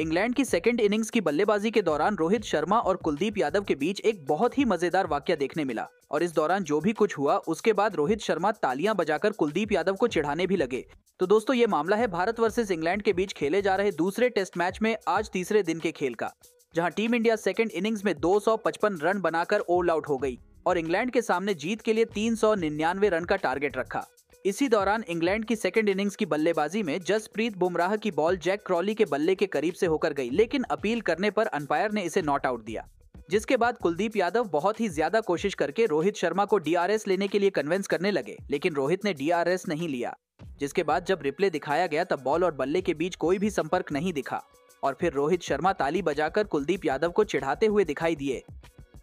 England की second innings की बल्लेबाजी के दौरान रोहित शर्मा और कुलदीप यादव के बीच एक बहुत ही मज़ेदार वाक्य देखने मिला। और इस दौरान जो भी कुछ हुआ, उसके बाद रोहित शर्मा तालियाँ बजाकर कुलदीप यादव को चिढ़ाने भी लगे। तो दोस्तों, ये मामला है भारत वर्सेज इंग्लैंड के बीच खेले जा रहे दूसरे टेस्ट मैच में आज तीसरे दिन के खेल का, जहाँ टीम इंडिया सेकेंड इनिंग्स में 255 रन बनाकर ऑल आउट हो गई और इंग्लैंड के सामने जीत के लिए तीन सौ निन्यानवे रन का टारगेट रखा। इसी दौरान इंग्लैंड की सेकेंड इनिंग्स की बल्लेबाजी में जसप्रीत बुमराह की बॉल जैक क्रॉली के बल्ले के करीब से होकर गई, लेकिन अपील करने पर अंपायर ने इसे नॉट आउट दिया। जिसके बाद कुलदीप यादव बहुत ही ज़्यादा कोशिश करके रोहित शर्मा को डीआरएस लेने के लिए कन्विंस करने लगे, लेकिन रोहित ने डीआरएस नहीं लिया। जिसके बाद जब रिप्ले दिखाया गया, तब बॉल और बल्ले के बीच कोई भी संपर्क नहीं दिखा। और फिर रोहित शर्मा ताली बजाकर कुलदीप यादव को चिढ़ाते हुए दिखाई दिए।